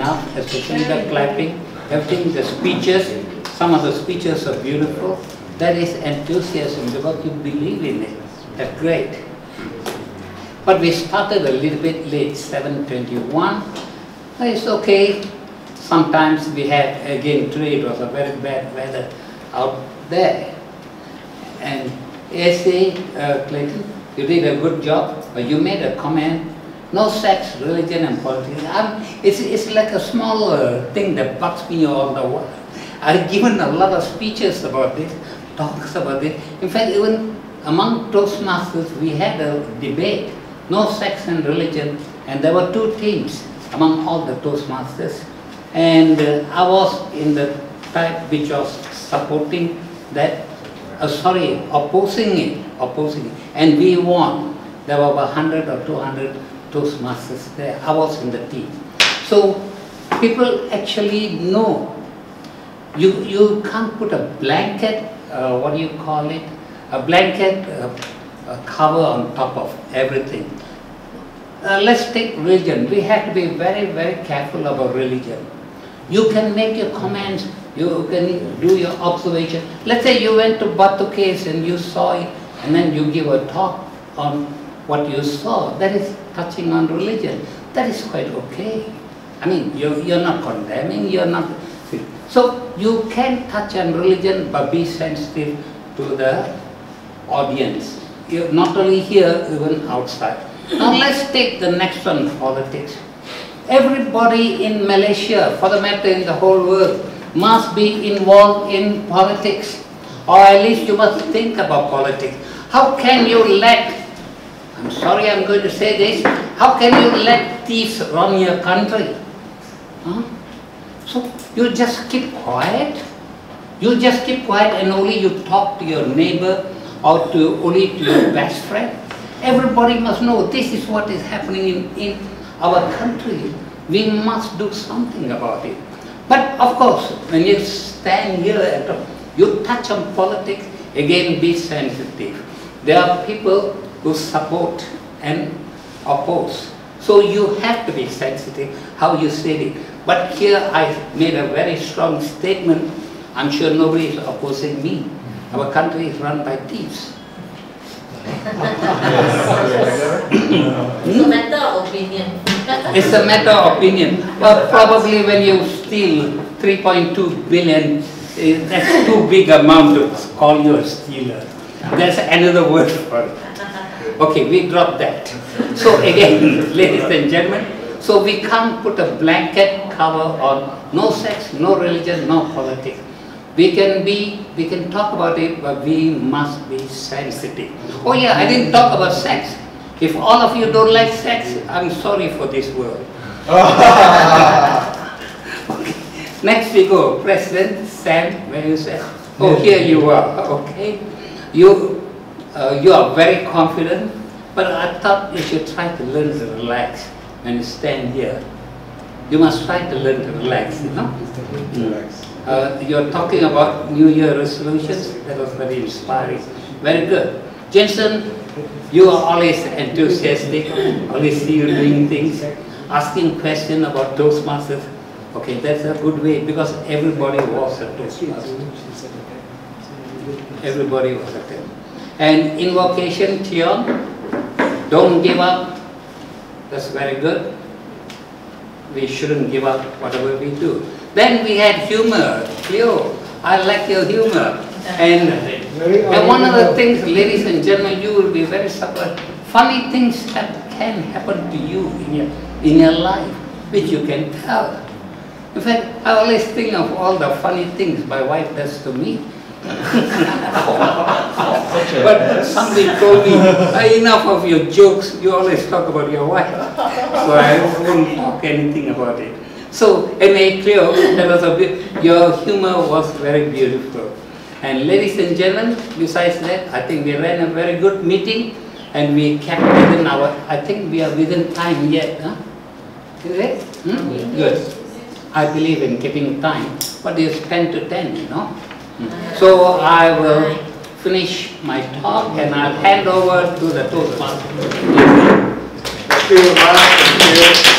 now, especially the clapping, everything, the speeches, some of the speeches are beautiful. That is enthusiasm because you believe in it. That's great. But we started a little bit late, 7.21. It's okay. Sometimes we had, again, today it was a very bad weather out there. And essay, uh, Clayton, you did a good job, but you made a comment, no sex, religion and politics. I'm, it's, it's like a small uh, thing that bugs me all the while. I've given a lot of speeches about this, talks about this. In fact, even among Toastmasters, we had a debate, no sex and religion, and there were two teams among all the Toastmasters. And uh, I was in the type which was supporting that, uh, sorry, opposing it, opposing it. And we won. There were about 100 or 200 Toastmasters there. I was in the team. So people actually know. You, you can't put a blanket, uh, what do you call it? A blanket uh, a cover on top of everything. Uh, let's take religion. We have to be very, very careful about religion. You can make your comments, you can do your observation. Let's say you went to Batu Caves and you saw it, and then you give a talk on what you saw. That is touching on religion. That is quite okay. I mean, you're, you're not condemning, you're not... So you can touch on religion, but be sensitive to the audience. You're not only here, even outside. Now let's take the next one, politics. Everybody in Malaysia, for the matter in the whole world, must be involved in politics. Or at least you must think about politics. How can you let, I'm sorry I'm going to say this, how can you let thieves run your country? Huh? So you just keep quiet. You just keep quiet and only you talk to your neighbor or to only to your best friend. Everybody must know this is what is happening in, in our country. We must do something about it. But of course, when you stand here and you touch on politics, again be sensitive. There are people who support and oppose. So you have to be sensitive how you say it. But here I made a very strong statement. I'm sure nobody is opposing me. Our country is run by thieves. It's a matter of opinion. It's a matter of opinion. But probably when you steal 3.2 billion, eh, that's too big amount to call you a stealer. There's another word for it. Okay, we drop that. So again, ladies and gentlemen, so we can't put a blanket cover on no sex, no religion, no politics. We can be, we can talk about it, but we must be sensitive. Oh yeah, I didn't talk about sex. If all of you don't like sex, I'm sorry for this world. okay. Next we go, President Sam, where you say, oh here you are, okay. You, uh, you are very confident, but I thought you should try to learn to relax when you stand here. You must try to learn to relax, you know? Relax. Uh, you're talking about New Year resolutions. That was very inspiring. Very good. Jensen, you are always enthusiastic. Always see you doing things, asking questions about Toastmasters. Okay, that's a good way because everybody was a Toastmaster. Everybody was a Toastmaster. And invocation, Tion, don't give up. That's very good. We shouldn't give up whatever we do. Then we had humor. Cleo, I like your humor. And, and one of the things, ladies and gentlemen, you will be very surprised. Funny things that can happen to you in your, in your life, which you can tell. In fact, I always think of all the funny things my wife does to me. But somebody told me, enough of your jokes, you always talk about your wife. So I won't talk anything about it. So, anyway, Cleo, that was a bit, your humor was very beautiful. And ladies and gentlemen, besides that, I think we ran a very good meeting and we kept within our, I think we are within time yet, huh? Is it? Hmm? Good. I believe in keeping time, but it's 10 to 10, you know. So I will finish my talk and I'll hand over to the Toastmaster. Thank you. Thank you.